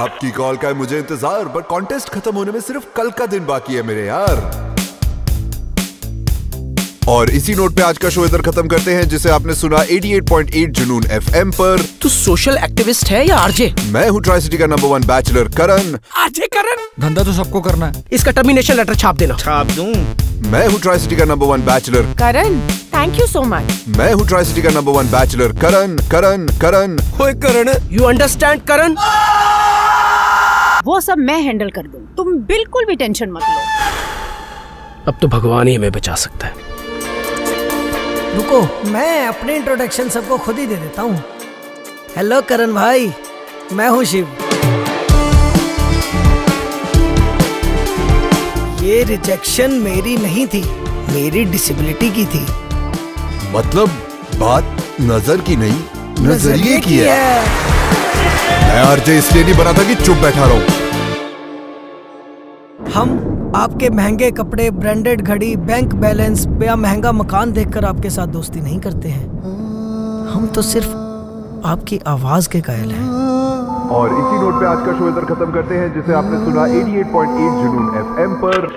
आपकी कॉल का है मुझे इंतज़ार पर कॉन्टेस्ट खत्म होने में सिर्फ़ कल का दिन बाकी है मेरे यार। और इसी नोट पे आज का शो इधर खत्म करते हैं जिसे आपने सुना 88.8 जुनून एफएम पर। तू सोशल एक्टिविस्ट है या आरजे मैं हूँ ट्राई सिटी का number one bachelor Karan RJ Karan धंधा तो सबको करना है। इसका टर्मिनेशन लेटर छाप देना। छाप दूँ? मैं हूँ ट्राई सिटी का number one bachelor Karan thank you so much मैं हूँ ट्राई सिटी का number one bachelor Karan Karan Karan Karan you understand Karan वो सब मैं हैंडल कर दूँ। तुम बिल्कुल भी टेंशन मत लो। अब तो भगवान ही हमें बचा सकता है। रुको मैं अपने इंट्रोडक्शन सबको खुद ही दे देता हूँ। हेलो करण भाई। मैं हूँ शिव। ये रिजेक्शन मेरी नहीं थी मेरी डिसेबिलिटी की थी। मतलब बात नज़र की नहीं नज़रिए की है। मैं आरजे इसलिए नहीं बना था कि चुप बैठा रहूँ। हम आपके महँगे कपड़े ब्रांडेड घड़ी बैंक बैलेंस या महँगा मकान देखकर आपके साथ दोस्ती नहीं करते हैं। हम तो सिर्फ़ आपकी आवाज़ के कायल हैं। और इसी नोट पे आज का शो इधर खत्म करते हैं, जिसे आपने सुना 88.8 जुनून एफएम पर।